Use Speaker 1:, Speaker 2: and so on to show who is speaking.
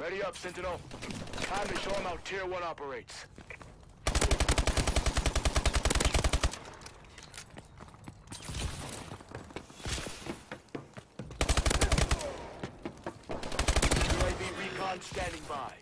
Speaker 1: Ready up, Sentinel. Time to show them how Tier 1 operates. UAV recon standing by.